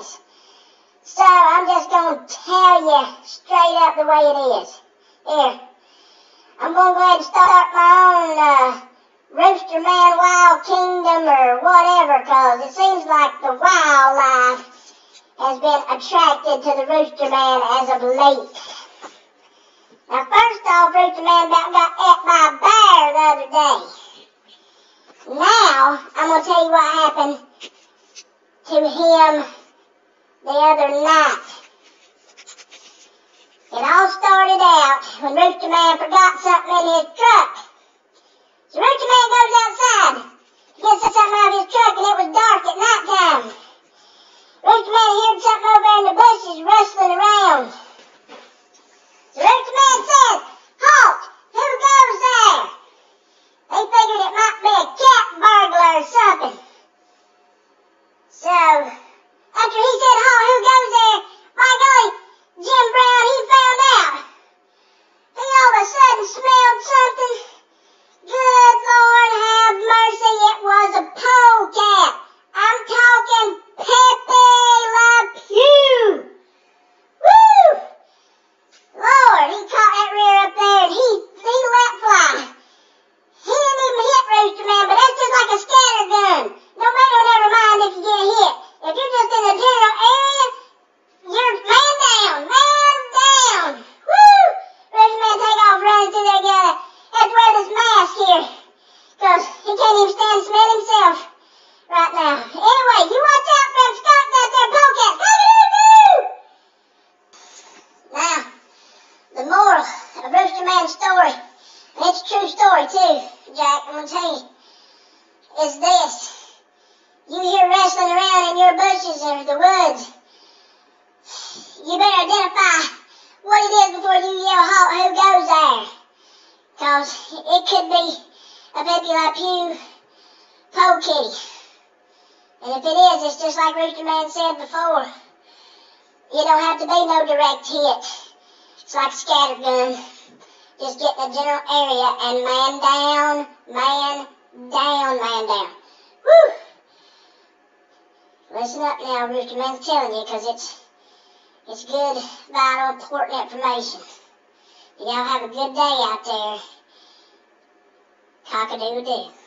So I'm just going to tell you straight up the way it is. Here, I'm going to go ahead and start my own uh, Rooster Man Wild Kingdom or whatever, cause it seems like the wildlife has been attracted to the Rooster Man as of late. Now, first off, Rooster Man about got ate by a bear the other day. Now, I'm gonna tell you what happened to him the other night. It all started out when Rooster Man forgot something in his truck. So Rooster Man goes outside to get something out of his truck, and it was dark at night time. Rooster Man heard something over in the bushes rustling around. So Rooster Man says, Halt! Who goes there? They figured it might be a cat burglar or something. So, after he said, Halt, who goes there? My golly, Jim Brown, he found out. He sudden smelled something. Good Lord have mercy, it was a polecat. I'm talking Pepe Le Pew. Woo! Lord, he caught that rear up there and he, he let fly. He didn't even hit Rooster Man, but that's just like a scatter gun. No man will never mind if you get hit. If you're just in the general area, you're man down, man down. Woo! Rooster Man take off running through there together. Have to wear this mask here. Cause he can't even stand the smell himself right now. Anyway, you watch out for them skunks out there, polecats. Now, the moral of Rooster Man's story, and it's a true story too, Jack, I'm gonna tell you, is this. You hear rustling around in your bushes or the woods, you better identify what it is before you yell halt who goes there. Cause it could be a Pepe Le Pew pole kitty. And if it is, it's just like Rooster Man said before. You don't have to be no direct hit. It's like a scatter gun. Just get in the general area and man down, man down, man down. Whew! Listen up now, Rooster Man's telling you, cause it's, it's good, vital, important information. You all have a good day out there. Cock-a-doodle-doo.